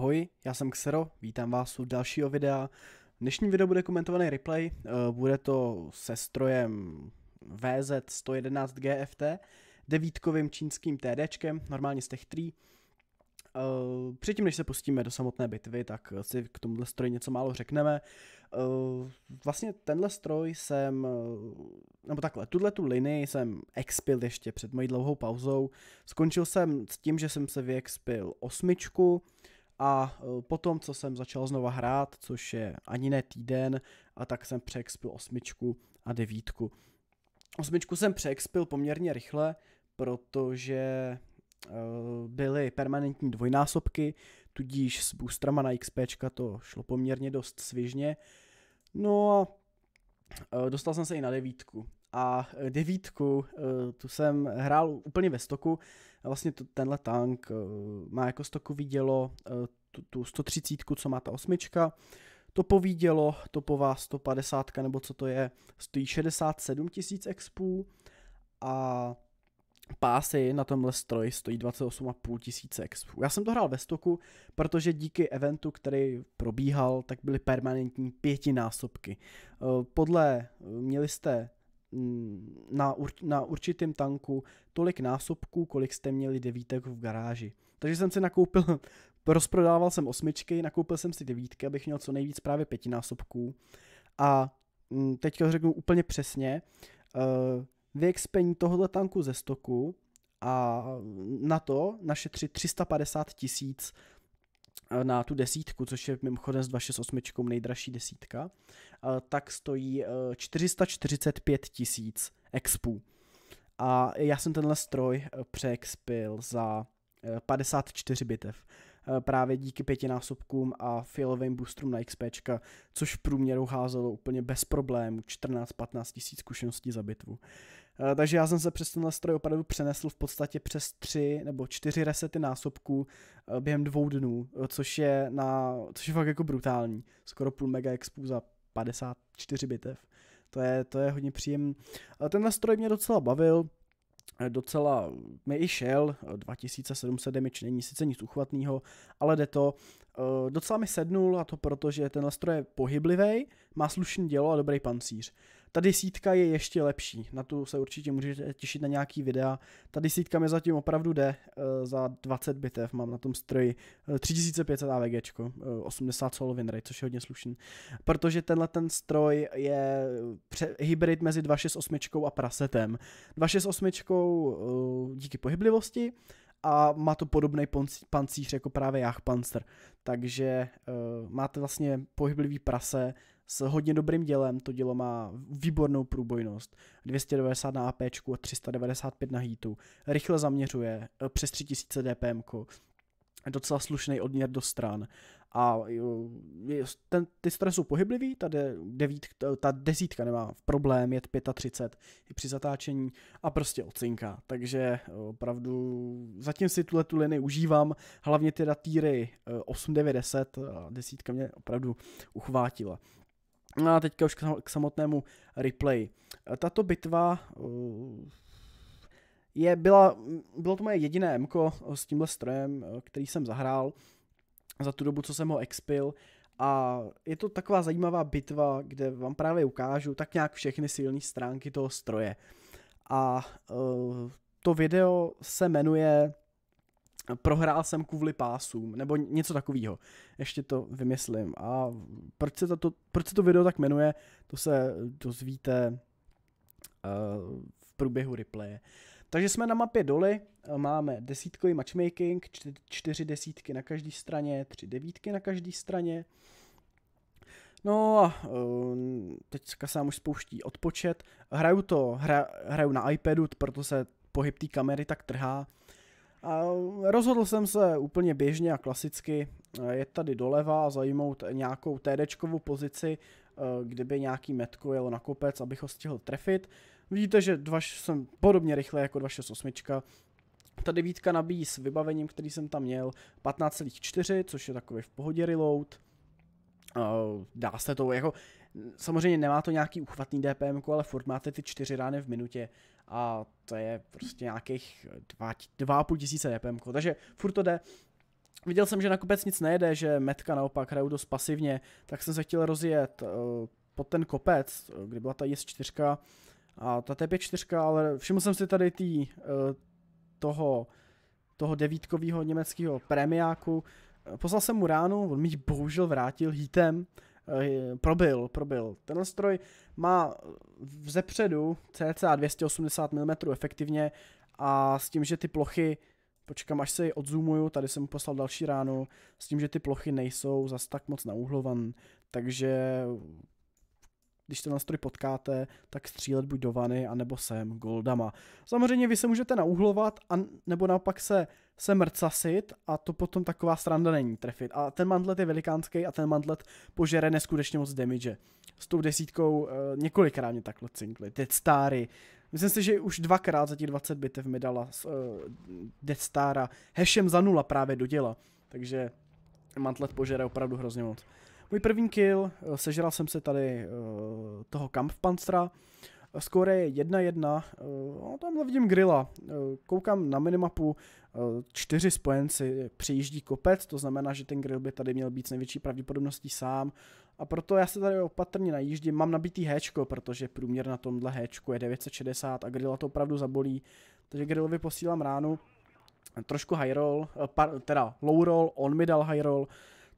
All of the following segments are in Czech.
Ahoj, já jsem Xero, vítám vás u dalšího videa. Dnešní video bude komentovaný replay, eh, bude to se strojem VZ111 GFT, devítkovým čínským TDčkem, normálně z Tech 3. Uh, předtím, než se pustíme do samotné bitvy, tak si k tomuhle stroji něco málo řekneme. Uh, vlastně tenhle stroj jsem, nebo takhle, tuhle tu linii jsem expil ještě před mojí dlouhou pauzou. Skončil jsem s tím, že jsem se vyexpil osmičku, a e, potom, co jsem začal znova hrát, což je ani ne týden, a tak jsem přeexpil osmičku a devítku. Osmičku jsem přeexpil poměrně rychle, protože uh, byly permanentní dvojnásobky, tudíž s boostrama na XP to šlo poměrně dost svižně. No a uh, dostal jsem se i na devítku. A devítku, uh, tu jsem hrál úplně ve stoku, vlastně to, tenhle tank uh, má jako stokový dělo uh, tu, tu 130, co má ta osmička, topový dělo, topová 150 nebo co to je, stojí 67 tisíc expů a pásy na tomhle stroji stojí 28,5 tisíce expů. Já jsem to hrál ve stoku, protože díky eventu, který probíhal, tak byly permanentní pětinásobky. Podle, měli jste na, ur, na určitém tanku tolik násobků, kolik jste měli devítek v garáži. Takže jsem si nakoupil, rozprodával jsem osmičky, nakoupil jsem si devítky, abych měl co nejvíc právě pětinásobků. A mm, teďka řeknu úplně přesně, uh, vyexpení tohoto tanku ze stoku a na to našetřit 350 tisíc Eh, na tu desítku, což je mimochodem s 268 nejdražší desítka, tak stojí 445 eh, tisíc expů. A já jsem tenhle stroj přeexpil za 54 bitev. Právě díky pětinásobkům a fialovým boostrům na XP, což v průměru házelo úplně bez problémů 14-15 tisíc zkušeností za bitvu. Eh, takže já jsem se přes ten stroj opravdu přenesl v podstatě přes tři nebo čtyři resety násobků eh, během dvou dnů, eh, což je, na, což je fakt jako brutální. Skoro půl mega expu za 54 bitev. To je, to je hodně příjemný. Ten stroj mě docela bavil, docela mi i šel, 2700 damage není sice nic uchvatného, ale jde to. Docela mi sednul a to proto, že ten stroj je pohyblivý, má slušný dělo a dobrý pancíř. Ta desítka je ještě lepší, na tu se určitě můžete těšit na nějaký videa. Ta desítka mi zatím opravdu jde uh, za 20 bitev, mám na tom stroji uh, 3500 AVG, uh, 80 solo win rate, což je hodně slušný. Protože tenhle ten stroj je pře- hybrid mezi 268 a prasetem. 268 uh, díky pohyblivosti, a má to podobný pancíř jako právě Jachpanzer. Takže máte vlastně pohyblivý prase s hodně dobrým dělem, to dělo má výbornou průbojnost, 290 na AP a 395 na heatu, rychle zaměřuje, eh, přes 3000 DPM, docela slušný odměr do stran a ten, ty stroje jsou pohyblivý, ta, de, devít, ta desítka nemá problém jet 35 i při zatáčení a prostě ocinka, takže opravdu zatím si tuhle tu linii užívám, hlavně ty týry 8, 9, 10 a desítka mě opravdu uchvátila. No a teďka už k samotnému replay. Tato bitva je, byla, bylo to moje jediné MKO s tímhle strojem, který jsem zahrál za tu dobu, co jsem ho expil. A je to taková zajímavá bitva, kde vám právě ukážu tak nějak všechny silné stránky toho stroje. A to video se jmenuje prohrál jsem kvůli pásům, nebo něco takového. Ještě to vymyslím. A proč se to, proč se to video tak jmenuje, to se dozvíte uh, v průběhu replaye. Takže jsme na mapě doly, máme desítkový matchmaking, čtyři desítky na každé straně, tři devítky na každé straně. No a uh, teďka se nám už spouští odpočet. Hraju to, hra, hraju na iPadu, proto se pohyb té kamery tak trhá. A rozhodl jsem se úplně běžně a klasicky jet tady doleva a zajmout nějakou TDčkovou pozici, eh, kdyby nějaký metko jelo na kopec, abych ho stihl trefit. Vidíte, že dva, jsem podobně rychle jako 268. Ta devítka nabíjí s vybavením, který jsem tam měl, 15,4, což je takový v pohodě reload. Eh, dá se to, jako samozřejmě nemá to nějaký uchvatný DPM, ale furt máte ty čtyři rány v minutě a to je prostě nějakých 2,5 tisíce DPM, takže furt to jde. viděl jsem, že na kopec nic nejede, že metka naopak hrajou dost pasivně, tak jsem se chtěl rozjet uh, pod ten kopec, kde byla ta IS-4 a ta T-5-4, ale všiml jsem si tady tý, uh, toho, toho devítkového německého premiáku, poslal jsem mu ránu, on mi bohužel vrátil hitem, probil, probil. Ten stroj má vzepředu cca 280 mm efektivně a s tím, že ty plochy Počkám, až se ji odzoomuju, tady jsem mu poslal další ránu, s tím, že ty plochy nejsou zas tak moc nauhlovan, takže když ten nástroj potkáte, tak střílet buď do vany, anebo sem, goldama. Samozřejmě vy se můžete nauhlovat, a, nebo naopak se, se mrcasit a to potom taková stranda není trefit. A ten mantlet je velikánský a ten mantlet požere neskutečně moc damage. S tou desítkou uh, několikrát mě takhle cinkli. Dead Stary, Myslím si, že už dvakrát za těch 20 bitev mi dala uh, Death Stara hashem za nula právě do děla. Takže Mantlet požere opravdu hrozně moc. Můj první kill, uh, sežral jsem se tady uh, toho Kampfpanstra. Skóre je 1-1, uh, tamhle vidím grilla. Uh, koukám na minimapu, čtyři spojenci přijíždí kopec, to znamená, že ten grill by tady měl být s největší pravděpodobností sám. A proto já se tady opatrně najíždím, mám nabitý héčko, protože průměr na tomhle héčku je 960 a grilla to opravdu zabolí. Takže grillovi posílám ránu, trošku high roll, teda low roll, on mi dal high roll,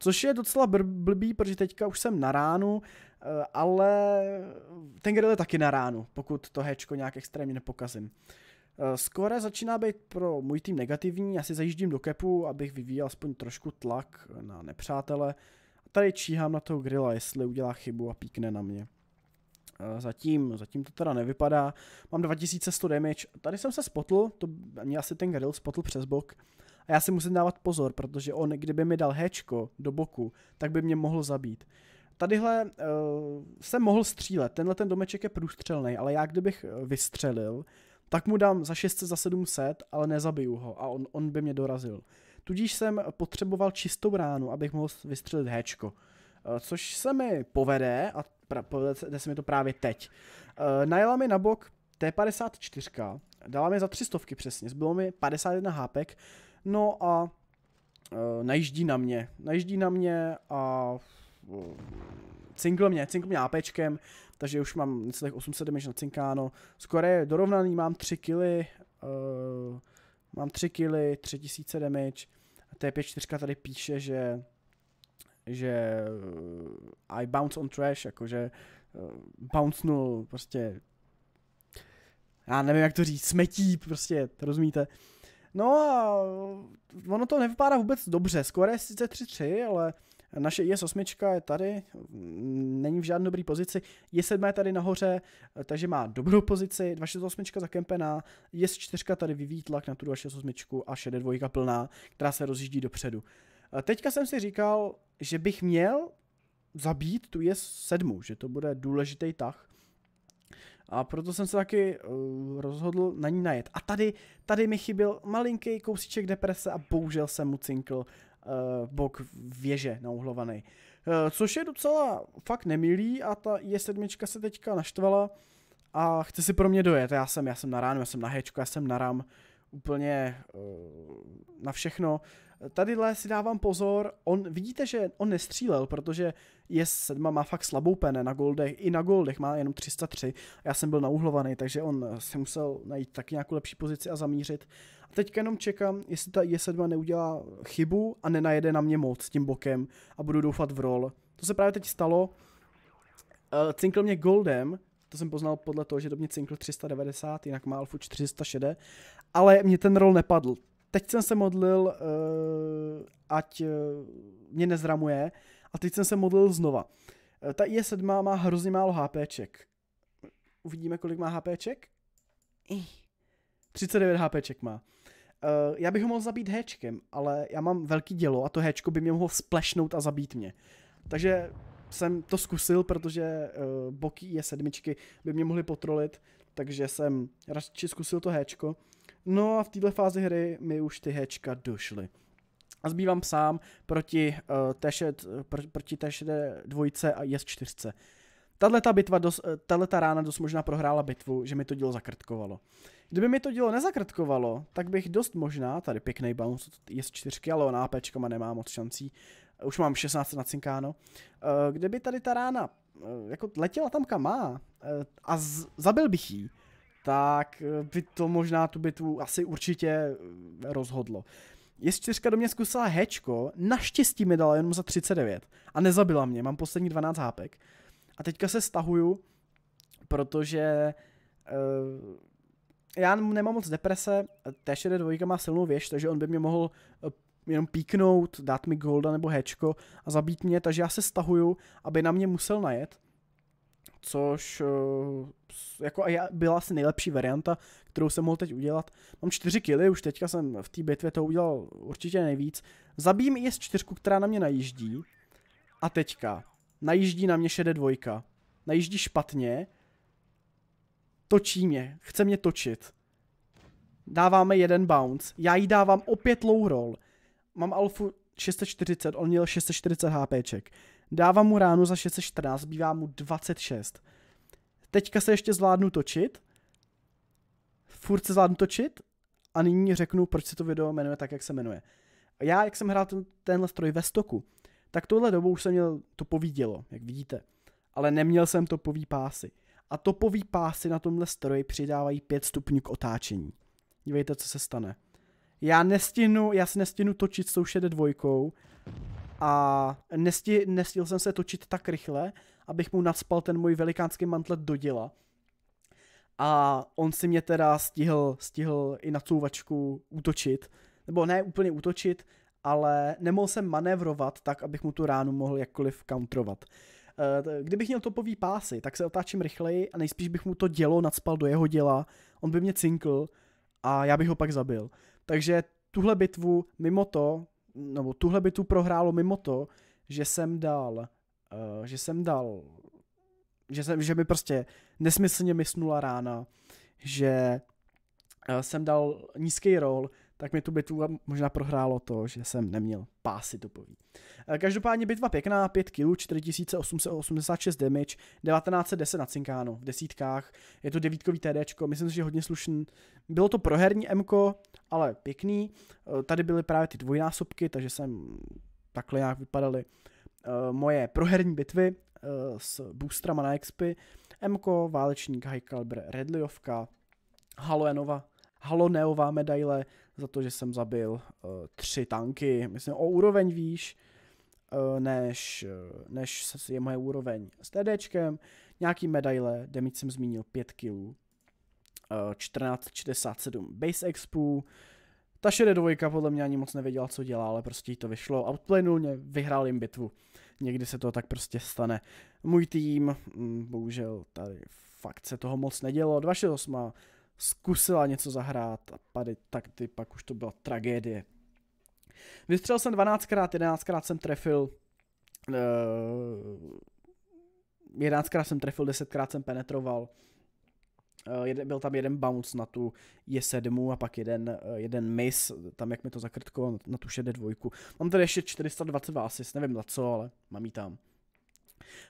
což je docela blbý, protože teďka už jsem na ránu, Eh, ale ten grill je taky na ránu, pokud to hečko nějak extrémně nepokazím. Eh, skóre začíná být pro můj tým negativní, já si zajíždím do kepu, abych vyvíjel aspoň trošku tlak na nepřátele. Tady číhám na toho grilla, jestli udělá chybu a píkne na mě. Eh, zatím, zatím to teda nevypadá. Mám 2100 damage. Tady jsem se spotl, to mě asi ten grill spotl přes bok. A já si musím dávat pozor, protože on, kdyby mi dal hečko do boku, tak by mě mohl zabít. Tadyhle uh, jsem mohl střílet, tenhle ten domeček je průstřelný, ale já kdybych eh, vystřelil, tak mu dám za 600, za 700, ale nezabiju ho a on, on by mě dorazil. Tudíž jsem potřeboval čistou ránu, abych mohl vystřelit héčko. Uh, což se mi povede a pra, povede se mi to právě teď. Najela mi na bok T54, dala mi za 300 přesně, zbylo mi 51 hápek, no a uh, najíždí na mě, najíždí na mě a cinkl mě, cinkl mě APčkem, takže už mám necelých 800 damage na cinkáno. Skoro je dorovnaný, mám 3 killy, uh, mám 3 killy, 3000 damage. T54 tady píše, že že uh, I bounce on trash, jakože uh, bounce nul, prostě já nevím, jak to říct, smetí, prostě, to rozumíte. No a ono to nevypadá vůbec dobře, skoro je sice 3-3, ale naše IS-8 je tady, není v žádné dobré pozici. IS-7 je tady nahoře, takže má dobrou pozici. 268 zakempená, IS-4 tady vyvíjí tlak na tu 268 a šede dvojka plná, která se rozjíždí dopředu. Teďka jsem si říkal, že bych měl zabít tu IS-7, že to bude důležitý tah. A proto jsem se taky uh, rozhodl na ní najet. A tady, tady mi chyběl malinký kousíček deprese a bohužel jsem mu cinkl uh, bok věže nauhlovaný. Uh, což je docela fakt nemilý a ta je7 se teďka naštvala a chce si pro mě dojet. Já jsem, já jsem na ránu, já jsem na hečku, já jsem na ram, úplně uh, na všechno. Tadyhle si dávám pozor, on, vidíte, že on nestřílel, protože je 7 má fakt slabou pene na goldech, i na goldech má jenom 303, já jsem byl nauhlovaný, takže on si musel najít taky nějakou lepší pozici a zamířit. A teďka jenom čekám, jestli ta IS-7 neudělá chybu a nenajede na mě moc tím bokem a budu doufat v roll. To se právě teď stalo, uh, cinkl mě goldem, to jsem poznal podle toho, že do mě cinkl 390, jinak má alfu 460, ale mě ten roll nepadl teď jsem se modlil, uh, ať uh, mě nezramuje, a teď jsem se modlil znova. Uh, ta IS-7 má hrozně málo HPček. Uvidíme, kolik má HPček? 39 HPček má. Já bych ho mohl zabít héčkem, ale já mám velký dělo a to héčko by mě mohlo splešnout a zabít mě. Takže jsem to zkusil, protože boky je sedmičky by mě mohly potrolit, takže jsem radši zkusil to héčko. No a v této fázi hry mi už ty hečka došly. A zbývám sám proti uh, T6, pro, proti T6 dvojce a IS 4. tahle ta bitva, dos, tahle ta rána dost možná prohrála bitvu, že mi to dílo zakrtkovalo. Kdyby mi to dílo nezakrtkovalo, tak bych dost možná, tady pěkný bounce, je z čtyřky, ale on APčkama nemá moc šancí, už mám 16 na cinkáno. Eh, kdyby tady ta rána eh, jako letěla tam kam má eh, a z, zabil bych jí, tak by to možná tu bitvu asi určitě rozhodlo. Je čtyřka do mě zkusila hečko, naštěstí mi dala jenom za 39 a nezabila mě, mám poslední 12 hápek. A teďka se stahuju, protože uh, já nemám moc deprese, T62 má silnou věž, takže on by mě mohl jenom píknout, dát mi golda nebo hečko a zabít mě, takže já se stahuju, aby na mě musel najet, což uh, jako byla asi nejlepší varianta, kterou jsem mohl teď udělat. Mám čtyři kily, už teďka jsem v té bitvě to udělal určitě nejvíc. Zabijím i S4, která na mě najíždí. A teďka, najíždí na mě šede dvojka. Najíždí špatně, točí mě, chce mě točit. Dáváme jeden bounce, já jí dávám opět low roll mám alfu 640, on měl 640 HPček. Dávám mu ránu za 614, zbývá mu 26. Teďka se ještě zvládnu točit. Furt se zvládnu točit. A nyní řeknu, proč se to video jmenuje tak, jak se jmenuje. Já, jak jsem hrál ten, tenhle stroj ve stoku, tak tohle dobu už jsem měl topový dělo, jak vidíte. Ale neměl jsem topový pásy. A topový pásy na tomhle stroji přidávají 5 stupňů k otáčení. Dívejte, co se stane já nestihnu, já si nestihnu točit s tou šede dvojkou a nesti, nestihl jsem se točit tak rychle, abych mu nadspal ten můj velikánský mantlet do děla. A on si mě teda stihl, stihl i na couvačku útočit, nebo ne úplně útočit, ale nemohl jsem manévrovat tak, abych mu tu ránu mohl jakkoliv countrovat. Eh, kdybych měl topový pásy, tak se otáčím rychleji a nejspíš bych mu to dělo nadspal do jeho děla, on by mě cinkl a já bych ho pak zabil. Takže tuhle bitvu mimo to, nebo tuhle bitvu prohrálo mimo to, že jsem dal, uh, že jsem dal, že, jsem, že mi prostě nesmyslně mysnula rána, že uh, jsem dal nízký roll, tak mi tu bitvu možná prohrálo to, že jsem neměl pásy tupový. Eh, každopádně bitva pěkná, 5 kg, 4886 damage, 1910 na cinkánu v desítkách, je to devítkový TD, myslím si, že hodně slušný. Bylo to proherní M, ale pěkný, eh, tady byly právě ty dvojnásobky, takže jsem takhle nějak vypadaly eh, moje proherní bitvy s boostrama na XP, M, válečník, high caliber, Redleyovka, Haloenova, Haloneová medaile, za to, že jsem zabil uh, tři tanky, myslím o úroveň výš, uh, než, uh, než je moje úroveň s TDčkem, nějaký medaile, damage jsem zmínil 5 kg, uh, 1467 base expu, ta šede dvojka podle mě ani moc nevěděla, co dělá, ale prostě jí to vyšlo. Outplanul mě, vyhrál jim bitvu. Někdy se to tak prostě stane. Můj tým, mm, bohužel tady fakt se toho moc nedělo. 268 zkusila něco zahrát a pady, tak ty pak už to byla tragédie. Vystřelil jsem 12krát, 11krát jsem trefil, uh, eh, 11krát jsem trefil, 10krát jsem penetroval. Uh, jeden, byl tam jeden bounce na tu J7 a pak jeden, uh, jeden miss, tam jak mi to zakrtkovalo na tu šedé dvojku. Mám tady ještě 422 asist, nevím za co, ale mám jí tam.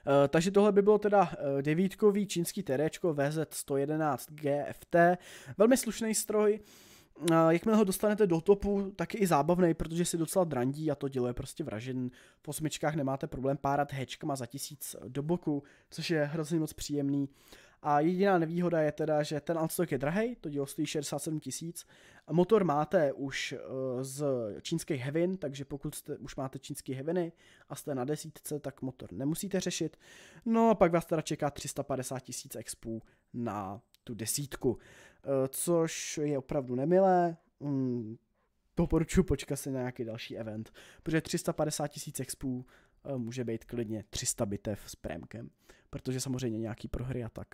Uh, takže tohle by bylo teda uh, devítkový čínský terečko VZ111 GFT, velmi slušný stroj, uh, jakmile ho dostanete do topu, tak je i zábavný, protože si docela drandí a to dělo je prostě vražen. V osmičkách nemáte problém párat hečkama za tisíc do boku, což je hrozně moc příjemný. A jediná nevýhoda je teda, že ten Unstock je drahý, to dílo stojí 67 tisíc. Motor máte už uh, z čínských Hevin, takže pokud jste, už máte čínský Heviny a jste na desítce, tak motor nemusíte řešit. No a pak vás teda čeká 350 tisíc expů na tu desítku, uh, což je opravdu nemilé. Mm, doporučuji počkat si na nějaký další event, protože 350 tisíc expů uh, může být klidně 300 bitev s prémkem, protože samozřejmě nějaký prohry a tak.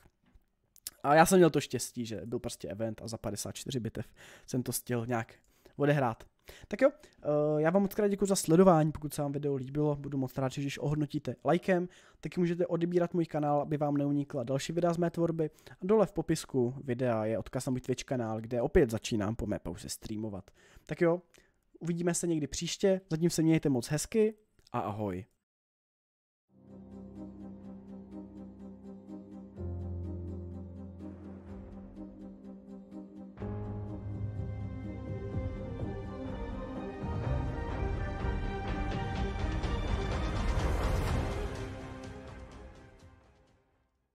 A já jsem měl to štěstí, že byl prostě event a za 54 bitev jsem to stihl nějak odehrát. Tak jo, uh, já vám moc krát děkuji za sledování, pokud se vám video líbilo, budu moc rád, že když ohodnotíte lajkem, taky můžete odebírat můj kanál, aby vám neunikla další videa z mé tvorby. A dole v popisku videa je odkaz na můj Twitch kanál, kde opět začínám po mé pauze streamovat. Tak jo, uvidíme se někdy příště, zatím se mějte moc hezky a ahoj.